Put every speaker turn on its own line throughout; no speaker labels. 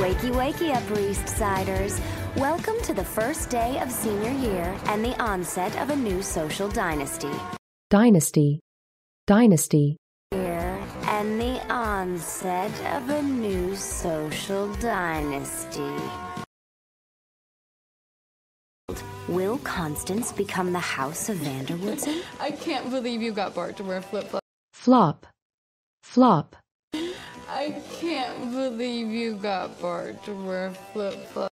Wakey, wakey, up East Siders. Welcome to the first day of senior year and the onset of a new social dynasty.
Dynasty. Dynasty.
Year and the onset of a new social dynasty. Will Constance become the House of Van der Woodsen?
I can't believe you got Bart to wear flip flops.
Flop. Flop.
I can't believe you got Bart to wear flip flops.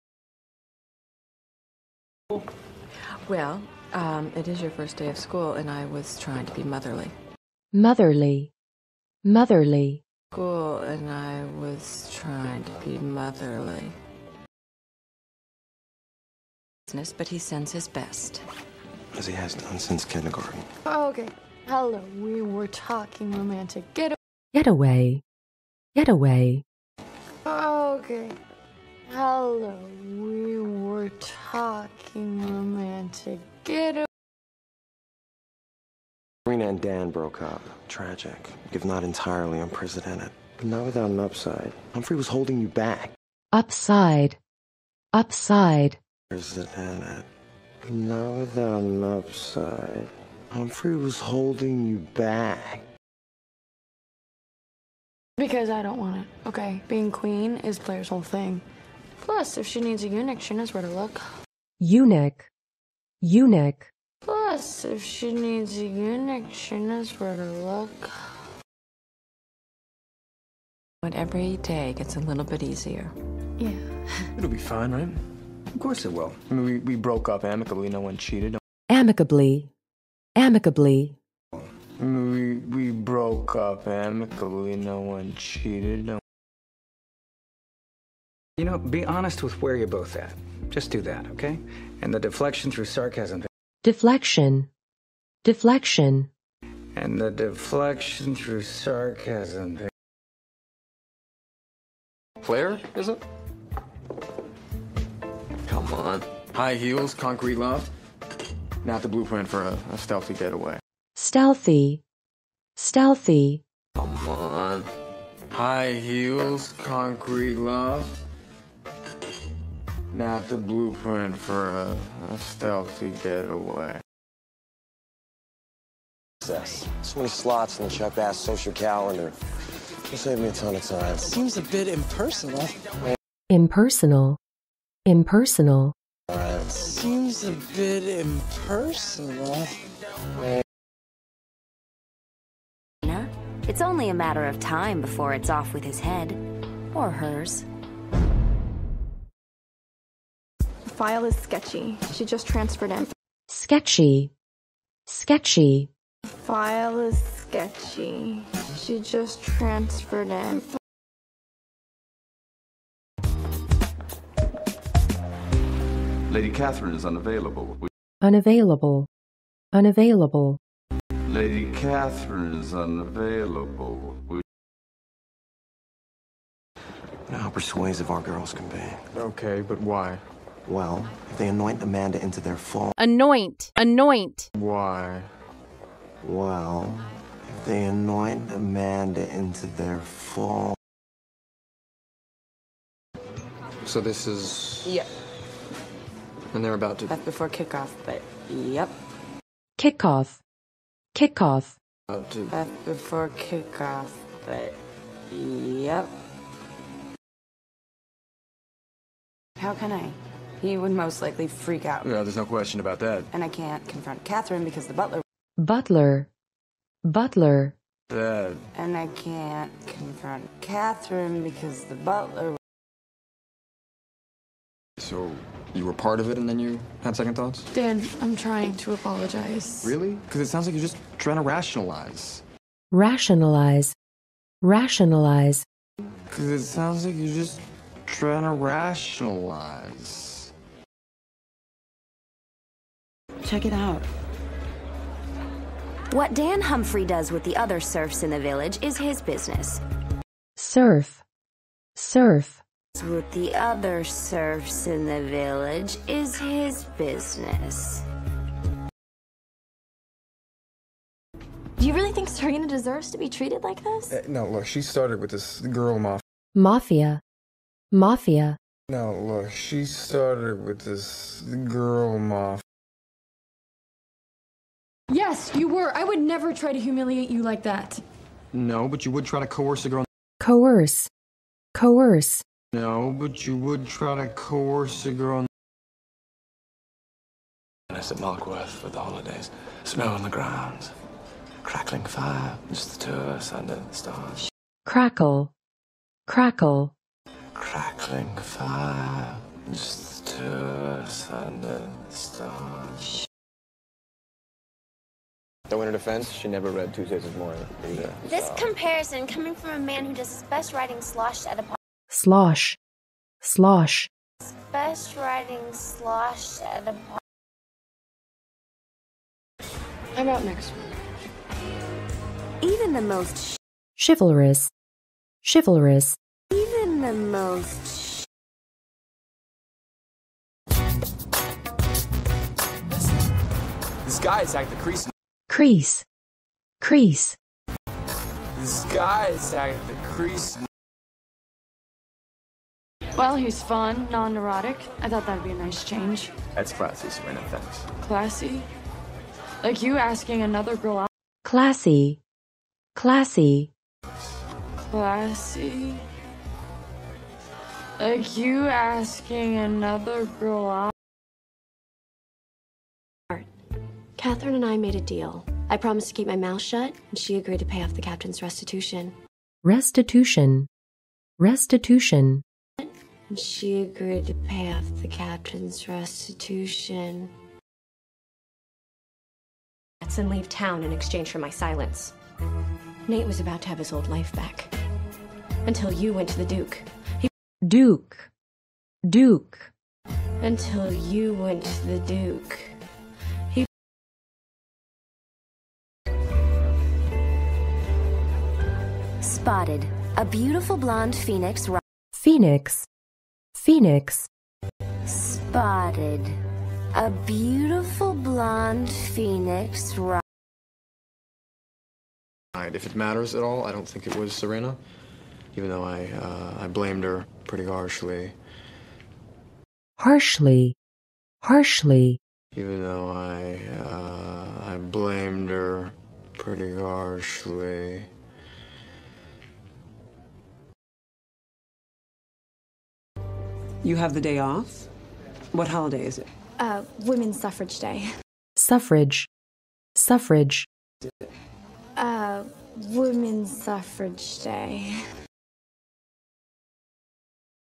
Well, um, it is your first day of school, and I was trying to be motherly.
Motherly. Motherly.
School, and I was trying to be motherly. Business, But he sends his best.
As he has done since kindergarten.
Okay. Hello, we were talking romantic. Get
Getaway. Getaway.
Okay. Hello, we were talking romantic. Get a-
Serena and Dan broke up. Tragic, if not entirely unprecedented. But not without an upside. Humphrey was holding you back.
Upside. Upside.
Unprecedented. But not without an upside. Humphrey was holding you back.
Because I don't want it. Okay, being queen is Blair's whole thing. Plus, if she needs a eunuch, she knows where to look.
Eunuch. Eunuch.
Plus, if she needs a eunuch, she knows where to look.
But every day gets a little bit easier.
Yeah.
It'll be fine, right? Of course it will. I mean, we, we broke up amicably. No one cheated.
Amicably. Amicably.
I mean, we, we broke up amicably. No one cheated. No
You know, be honest with where you're both at. Just do that, okay? And the deflection through sarcasm.
Deflection. Deflection.
And the deflection through sarcasm.
Claire, is it? Come on. High heels, concrete loft. Not the blueprint for a, a stealthy getaway.
Stealthy. Stealthy.
Come on. High heels, concrete love. Not the blueprint for a, a stealthy getaway.
Success. So many slots in the Chuck Bass social calendar. It'll save me a ton of time.
Seems a bit impersonal.
Impersonal. Impersonal.
Alright.
Seems a bit impersonal.
It's only a matter of time before it's off with his head. Or hers.
The file is sketchy. She just transferred in.
Sketchy. Sketchy.
File is sketchy. She just transferred in.
Lady Catherine is unavailable. We-
Unavailable. Unavailable.
Lady Catherine is unavailable. We-
You know how persuasive our girls can be.
Okay, but why?
Well, if they anoint Amanda into their fall,
Anoint. Anoint.
Why?
well, if they anoint Amanda into their fall,
So this is.
Yep.
And they're about to.
That's before kickoff, but yep.
Kickoff. Kickoff.
About to.
That's before kickoff, but yep. How can I? He would most likely freak out.
Yeah, there's no question about that.
And I can't confront Catherine because the butler.
Butler. Butler.
That.
And I can't confront Catherine because the butler.
So you were part of it and then you had second thoughts?
Dan, I'm trying to apologize.
Really? Because it sounds like you're just trying to rationalize.
Rationalize. Rationalize.
Because it sounds like you're just trying to rationalize.
Check it out.
What Dan Humphrey does with the other serfs in the village is his business.
Surf. Surf.
With the other serfs in the village is his business.
Do you really think Serena deserves to be treated like this?
Uh, no, look, she started with this girl mafia.
Mafia. Mafia.
Now look, she started with this girl mafia.
Yes, you were. I would never try to humiliate you like that.
No, but you would try to coerce a girl.
Coerce. Coerce.
No, but you would try to coerce a girl.
Us at Markworth for the holidays. Snow on the ground. Crackling fire. Just the two of us under the stars.
Crackle. Crackle.
Crackling fire. Just the two of us under the stars.
Though in her defense, she never read Tuesdays with Morrie either.
This comparison coming from a man who does his best writing sloshed at a party.
Slosh. Slosh.
Best writing sloshed at a party.
How about next one?
Even the most,
Chivalrous. Chivalrous.
even the most.
This guy's act the crease.
Crease. Crease.
This guy's act the crease.
Well, he's fun, non neurotic. I thought that'd be a nice change.
That's classy, Serena. Thanks.
Classy. Like you asking another girl out.
Classy. Classy.
Classy. Like you asking another girl out.
Catherine and I made a deal. I promised to keep my mouth shut, and she agreed to pay off the captain's restitution.
Restitution. Restitution.
And she agreed to pay off the captain's restitution. And leave town in exchange for my silence. Nate was about to have his old life back. Until you went to the Duke. He-
Duke. Duke.
Until you went to the Duke. He
Spotted. A beautiful blonde phoenix.
Phoenix. Phoenix.
Spotted. A beautiful blonde phoenix. ri-
Right, if it matters at all, I don't think it was Serena. Even though I, uh, I blamed her pretty harshly.
Harshly. Harshly.
Even though I, uh, I blamed her pretty harshly.
You have the day off? What holiday is it?
Uh, Women's Suffrage Day.
Suffrage. Suffrage.
Uh, Women's Suffrage Day.